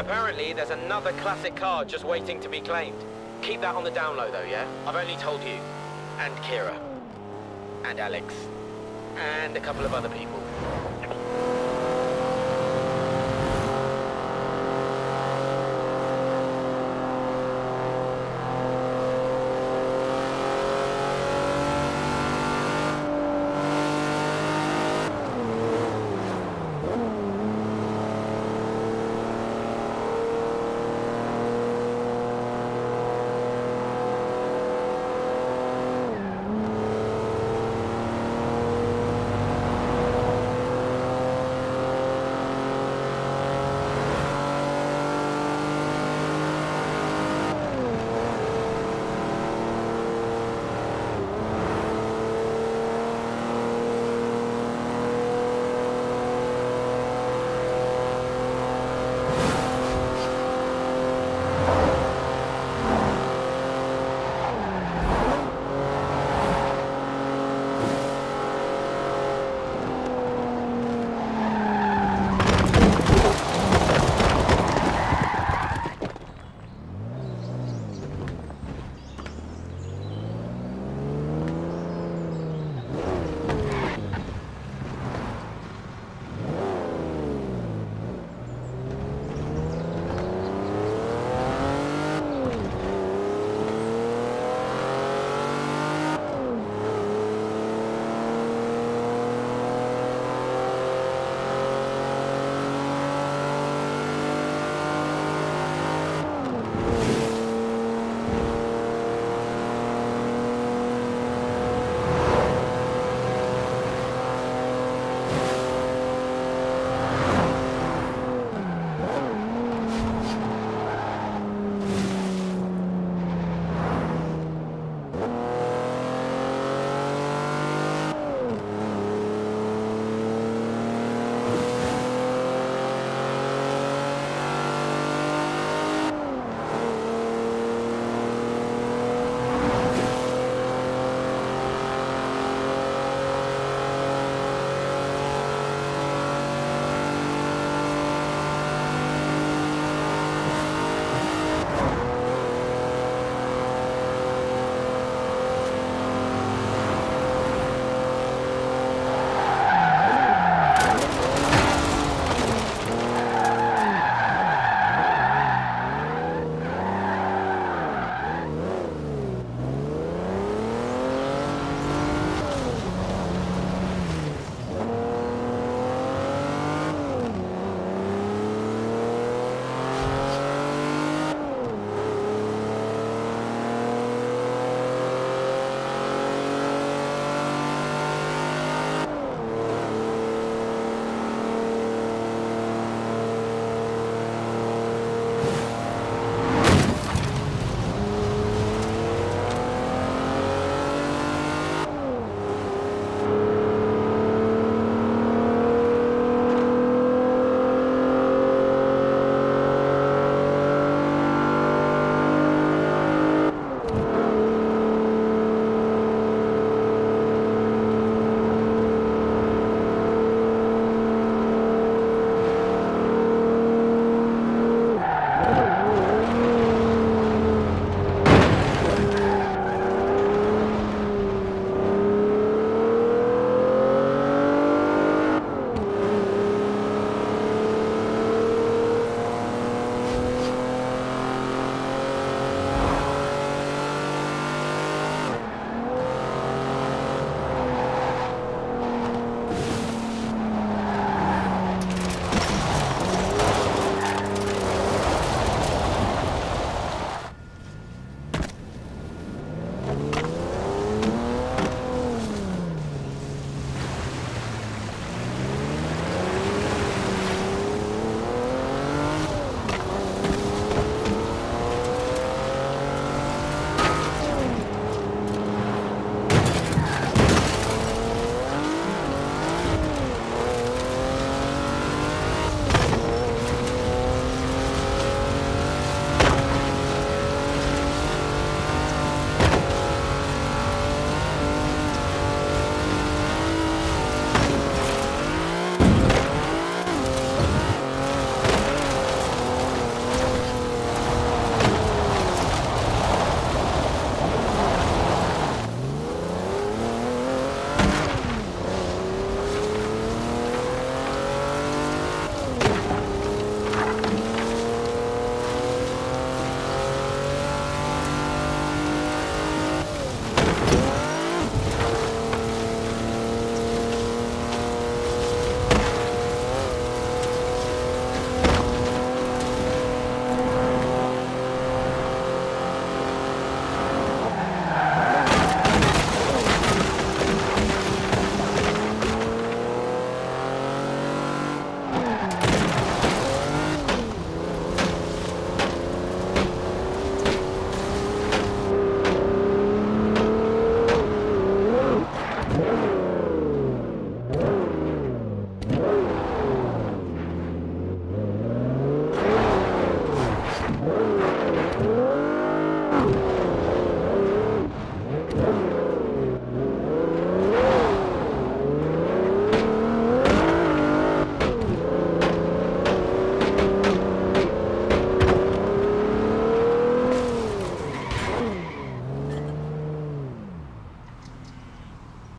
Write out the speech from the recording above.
Apparently, there's another classic card just waiting to be claimed. Keep that on the down low, though, yeah? I've only told you. And Kira. And Alex. And a couple of other people.